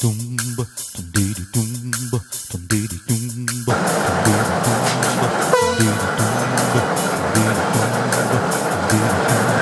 Tumba, tum diddy tumba, tum tumba, tumba, tumba, tumba, tumba.